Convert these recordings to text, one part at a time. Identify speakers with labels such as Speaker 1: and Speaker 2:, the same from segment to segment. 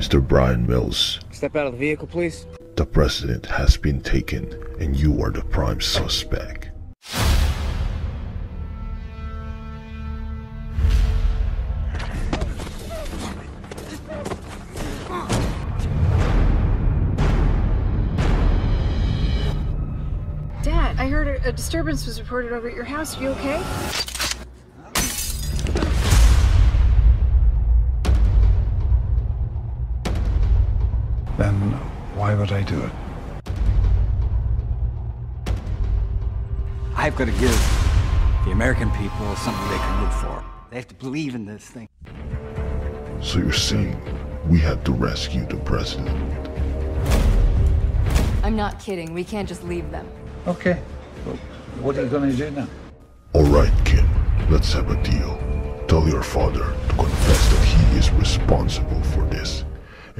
Speaker 1: Mr. Bryan Mills,
Speaker 2: Step out of the vehicle, please.
Speaker 1: the president has been taken and you are the prime suspect.
Speaker 3: Dad, I heard a, a disturbance was reported over at your house. Are you okay?
Speaker 4: Then why would I do it?
Speaker 5: I've got to give the American people something they can live for. They have to believe in this thing.
Speaker 1: So you're saying we had to rescue the president?
Speaker 6: I'm not kidding. We can't just leave them.
Speaker 4: Okay. Well, what are you going to do now?
Speaker 1: Alright, Kim, let's have a deal. Tell your father to confess that he is responsible for this,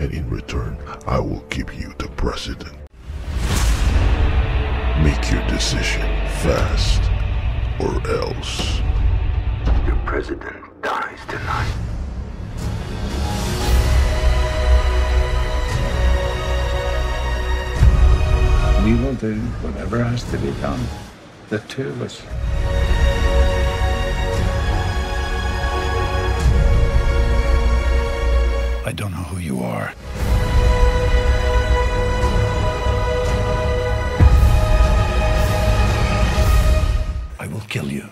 Speaker 1: and in return, I will give you the president. Make your decision fast, or else.
Speaker 7: Your president dies tonight.
Speaker 4: We will do whatever has to be done. The two of us. I don't know who you are. I will kill you.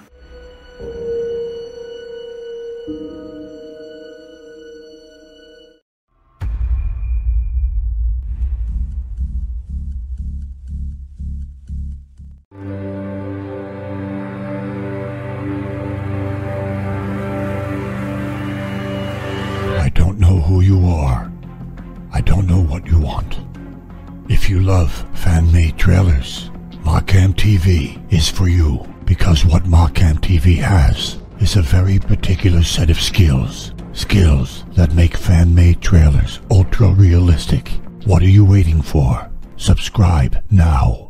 Speaker 8: Who you are. I don't know what you want. If you love fan-made trailers, Macam TV is for you because what Macam TV has is a very particular set of skills. Skills that make fan-made trailers ultra realistic. What are you waiting for? Subscribe now.